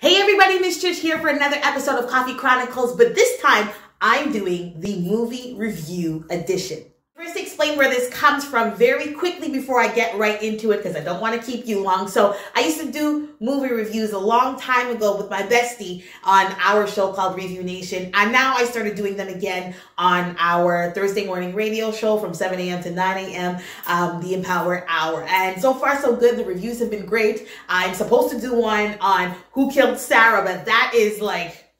Hey everybody, Miss Trish here for another episode of Coffee Chronicles, but this time I'm doing the movie review edition. Explain where this comes from very quickly before I get right into it because I don't want to keep you long. So, I used to do movie reviews a long time ago with my bestie on our show called Review Nation, and now I started doing them again on our Thursday morning radio show from 7 a.m. to 9 a.m., um, the Empower Hour. And so far, so good. The reviews have been great. I'm supposed to do one on Who Killed Sarah, but that is like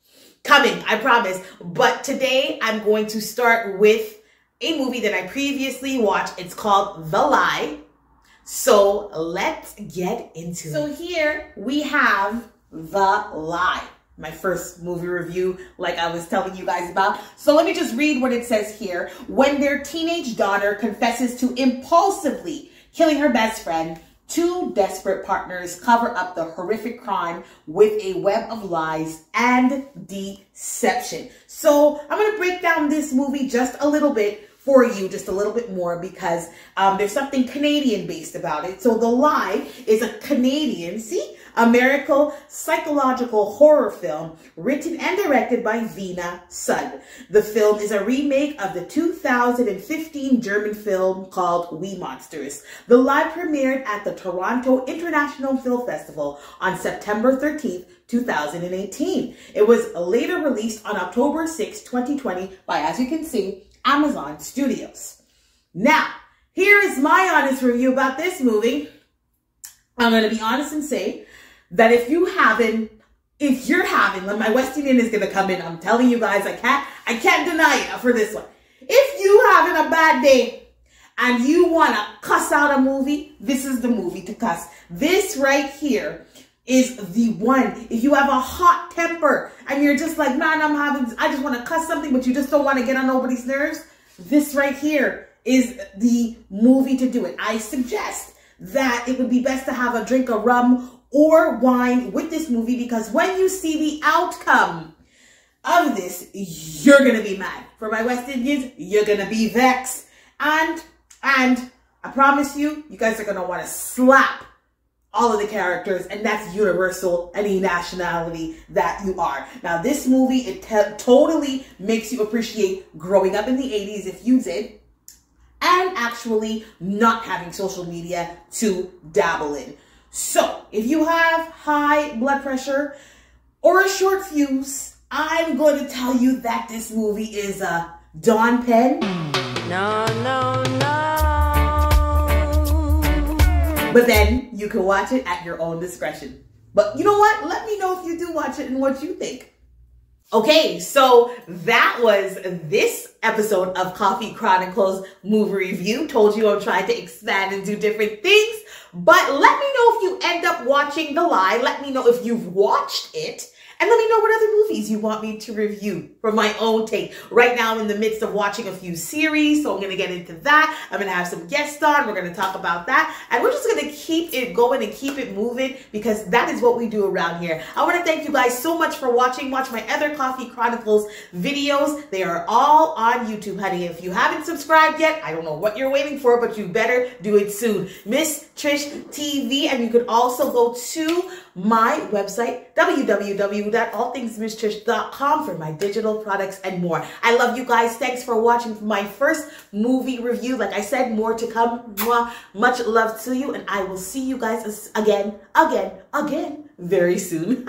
coming, I promise. But today, I'm going to start with a movie that I previously watched. It's called The Lie. So let's get into so it. So here we have The Lie, my first movie review, like I was telling you guys about. So let me just read what it says here. When their teenage daughter confesses to impulsively killing her best friend, Two desperate partners cover up the horrific crime with a web of lies and deception. So I'm going to break down this movie just a little bit for you just a little bit more because um, there's something Canadian based about it. So The Lie is a Canadian, see, American psychological horror film written and directed by Veena Sud. The film is a remake of the 2015 German film called We Monsters. The Lie premiered at the Toronto International Film Festival on September 13th, 2018. It was later released on October 6, 2020 by, as you can see, Amazon Studios. Now, here is my honest review about this movie. I'm going to be honest and say that if you haven't, if you're having, my West Indian is going to come in. I'm telling you guys, I can't, I can't deny it for this one. If you having a bad day and you want to cuss out a movie, this is the movie to cuss. This right here is the one. If you have a hot temper and you're just like, man, I'm having, I just want to cuss something, but you just don't want to get on nobody's nerves, this right here is the movie to do it. I suggest that it would be best to have a drink of rum or wine with this movie because when you see the outcome of this, you're going to be mad. For my West Indians, you're going to be vexed. And, and I promise you, you guys are going to want to slap all of the characters, and that's universal, any nationality that you are. Now, this movie, it totally makes you appreciate growing up in the 80s if you did, and actually not having social media to dabble in. So, if you have high blood pressure or a short fuse, I'm going to tell you that this movie is a Dawn Penn. No, no, no. But then you can watch it at your own discretion. But you know what? Let me know if you do watch it and what you think. Okay, so that was this episode of Coffee Chronicles movie review. Told you I'm trying to expand and do different things. But let me know if you end up watching The Lie. Let me know if you've watched it. And let me know what other movies you want me to review for my own take. Right now I'm in the midst of watching a few series, so I'm to get into that. I'm to have some guests on. We're to talk about that. And we're just to keep it going and keep it moving because that is what we do around here. I want to thank you guys so much for watching. Watch my other Coffee Chronicles videos. They are all on YouTube, honey. If you haven't subscribed yet, I don't know what you're waiting for, but you better do it soon. Miss Trish TV. And you can also go to my website, www.allthingsmisstrish.com for my digital products and more. I love you guys. Thanks for watching my first movie review. Like I said, more to come. Much love to you. And I will see you guys again, again, again very soon.